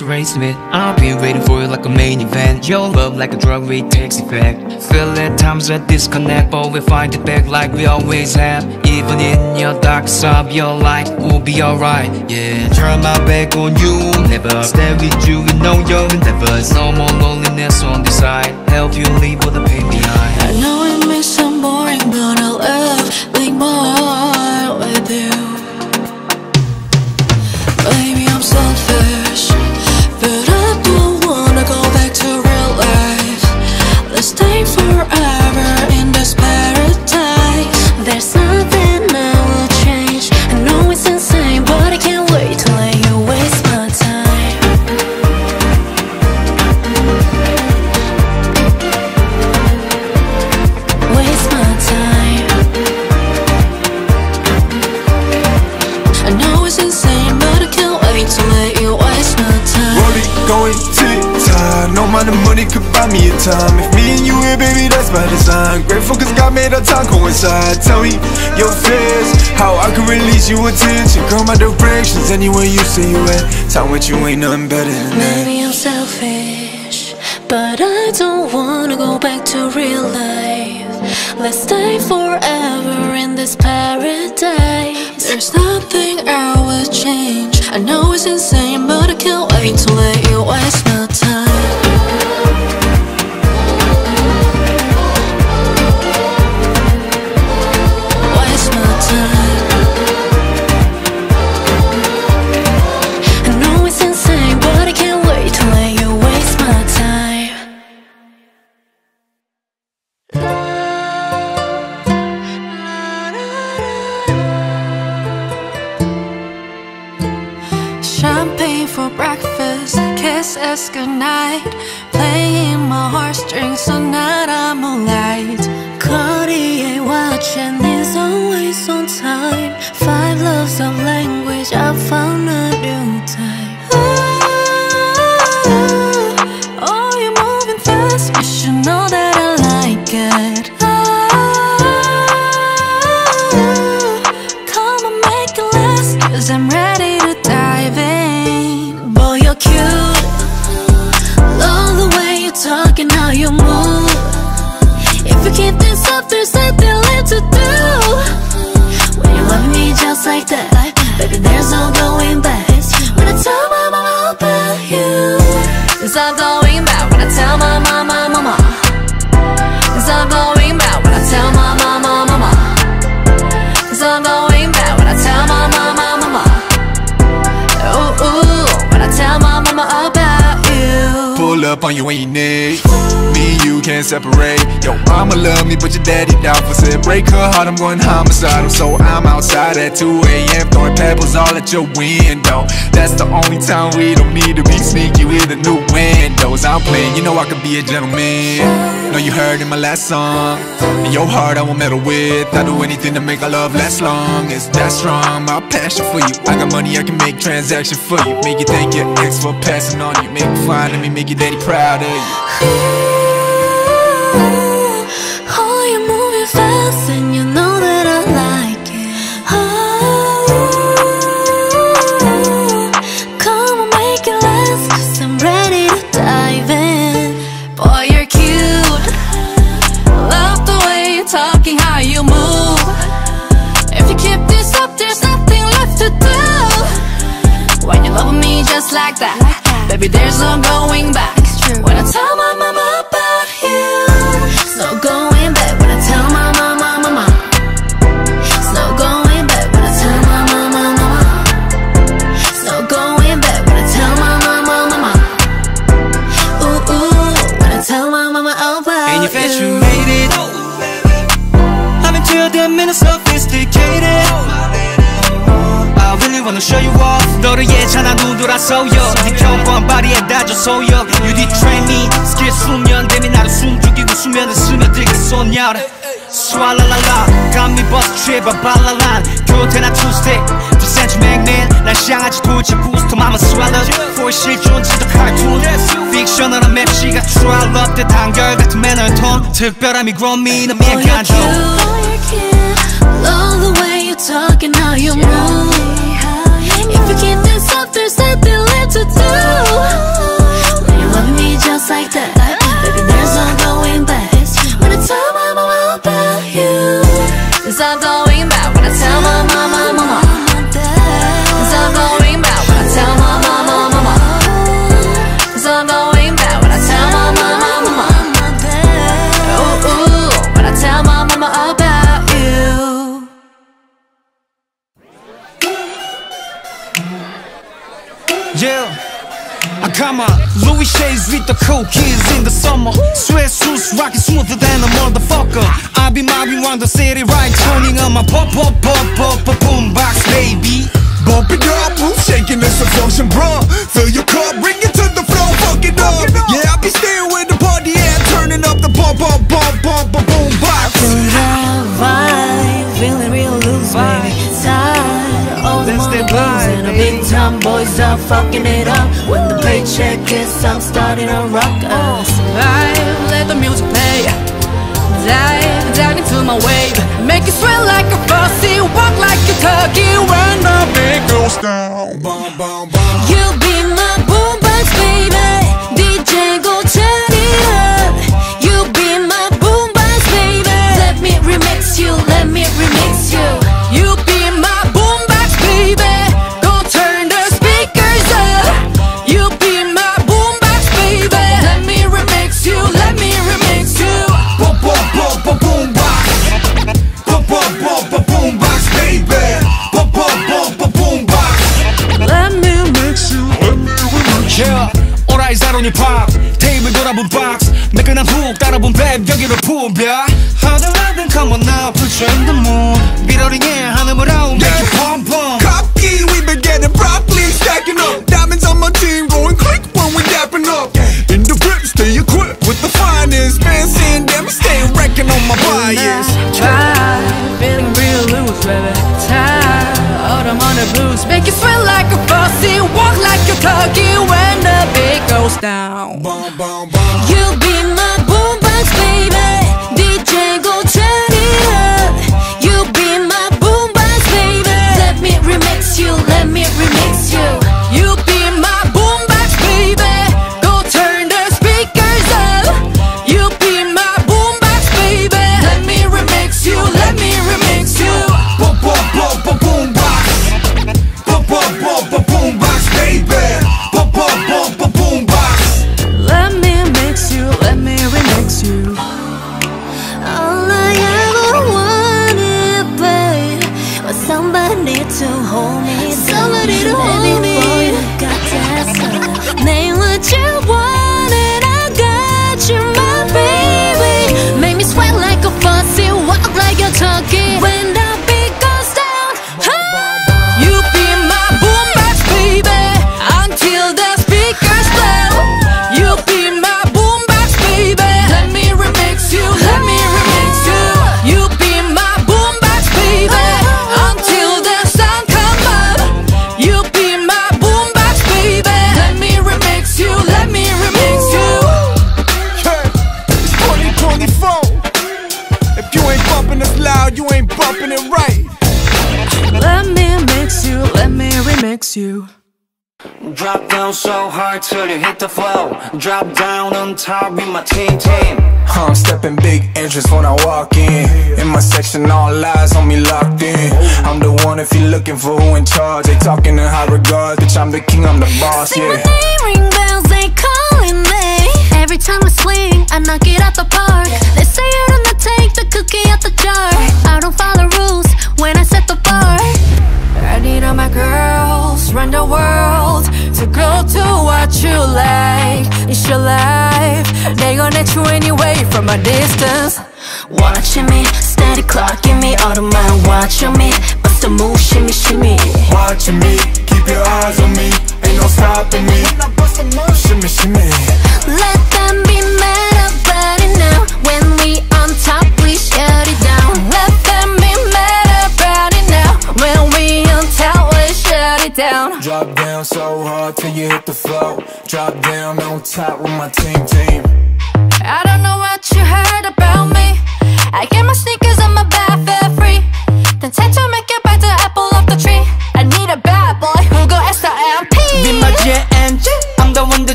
heart's I'll be waiting for you like a main event. Your love like a drug, we takes effect. Feel at times that disconnect But we find it back like we always have. Even in your dark side, your light will be alright. Yeah, turn my back on you. Never stay with you, you know you're never No more loneliness on this side. Help you leave all the pain behind. I know time. If me and you here, baby, that's by design. Grateful cause God made our time coincide. Tell me your fears, how I can release you attention. Girl, my directions, anywhere you say you at. Time with you ain't nothing better than that. Maybe I'm selfish, but I don't wanna go back to real life. Let's stay forever in this paradise. There's nothing I would change. I know it's insane, but I can't wait to let you waste language, I on you when you need. Me you can't separate. Yo, mama love me, but your daddy died for Said break her heart, I'm going homicidal. So I'm outside at 2 a.m. throwing pebbles all at your window. That's the only time we don't need to be sneaky with the new windows. I'm playing, you know I could be a gentleman. Know you heard in my last song. In your heart, I won't meddle with. I'll do anything to make our love last long. It's that strong, my passion for you. I got money, I can make transaction for you. Make you thank your ex for passing on you. Make you fine of me, make your daddy proud of you. 나서요 경고한 바리에 다져서요 You detrain me 스킬 숙련 대미 나를 숨 죽이고 수면을 스며들게 쏘냐래 Swallalala Got me bus trip a balalan 교태나 투스틱 더 센치 맥맨 날 향하지 도대체 부스터 맘은 swallow For 실존 진짜 cartoon Fictional한 맵시가 true I love the 단결 같은 매너의 톤 특별함이 grown me 난 미약한 종 All you, all you can Love the way you talking how you move city, right? Turning on my pop, pop, pop, pop, pop, boom box, baby. Bump it up, shaking, this a function, bruh. Fill your cup, bring it to the floor, fuck it up. Yeah, I'll be staying with the party and turning up the pump, pump, pump, pump, pump, boom box. Feel that vibe, feeling real loose, baby. Tired, all the that vibe. The big time boys are fucking it up. When the paycheck is, I'm starting to rock oh, us. Vibe, let the music play. Dive down into my wave. Make it sweat like a faucet. Walk like a turkey when the beat goes down. Bum, bum, bum. Down. Bum, Drop down so hard till you hit the flow. Drop down on top with my team team. I'm stepping big entrance when I walk in. In my section, all eyes on me locked in. I'm the one if you're looking for who in charge. They talking in high regards, bitch. I'm the king, I'm the boss, See my yeah. name ring bells, they calling me. Every time I swing, I knock it out the park. They say I do not take the cookie out the jar. I don't follow rules when I set the bar. I need all my girls, run the world To go to what you like It's your life They gon' let you anyway from a distance Watching me, steady clocking me, all the mind watching me. Bust a move, shimmy, shimmy. Watching me, keep your eyes on me. Ain't no stopping me. Shimmy, shimmy. Let them be mad about it now. When we on top, Drop down so hard till you hit the floor. Drop down on top with my team, team. I don't know what you heard about me I get my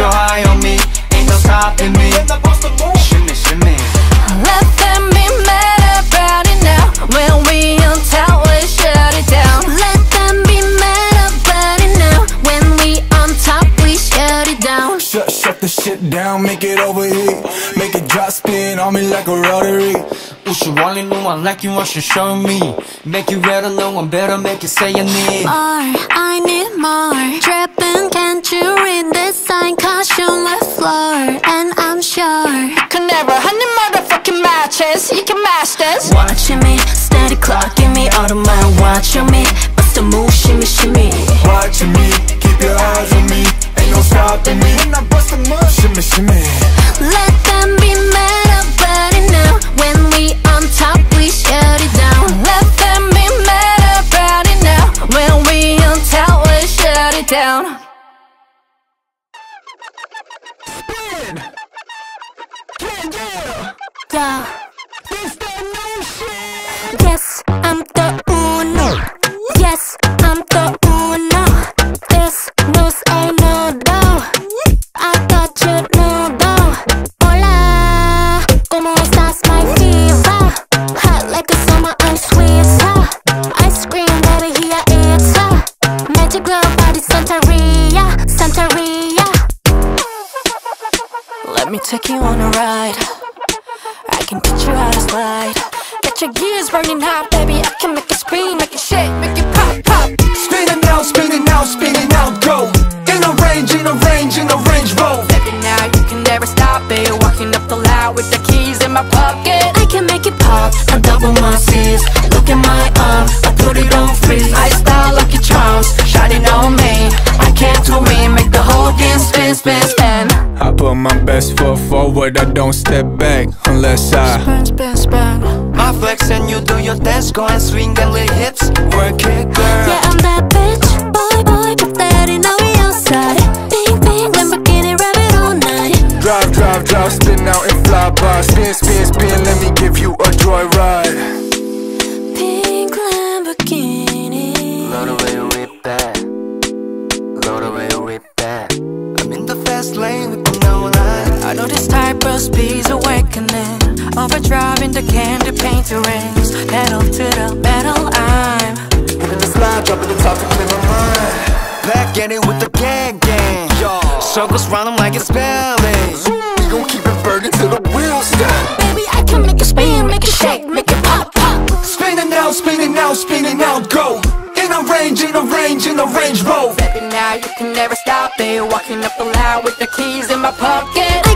your eye on me Ain't no stopping me Shimmy, shimmy Let them be mad about it now. When we on top, we shut it down. Let them be mad about it now. When we on top, we shut it down. Shut, shut the shit down, make it overheat Make it drop spin on me like a rotary You should only know I like you, I should show me Make you better know I'm better, make you say you need More, I need more. Tripping, can't you read matches. You can match this. Watching me, steady clocking me, out of my watching me. Bust a move, shimmy, shimmy. Watching me, keep your eyes on me Ain't no stopping me When I bust a move, shimmy, shimmy take you on a ride. I can teach you how to slide. Get your gears burning hot, baby. I can make it scream, make it shake, make it pop, pop. Spin it now, spin it now, spin it now, go In a range, in a range, in a range, roll Baby, now you can never stop it. Walking up the loud with the keys in my pocket. I can make it pop. I double my best foot forward, I don't step back Unless I Spin, spin, spin. My flex and you do your dance Go and swing and lay hips Work it, girl Yeah, I'm that bitch. Boy, boy, put that in on me outside. Bing, bing, Lamborghini, ride it all night. drive, drive, drive, spin out and fly by Spin, spin, spin, let me give you a joyride of speed's awakening. Overdriving the candy paint rings. Pedal to the metal, I'm Hitting the slide, dropping the top to clear my mind Back at it with the gang gang. Yo. Circles round 'em like it's ballet. We gon' keep it burning till the wheels stop Baby, I can make it spin, make it shake, make it pop, pop. Spin it now, spin it now, spin go In a range, in a range, in a range, roll Baby, now you can never stop it. Walking up the loud with the keys in my pocket.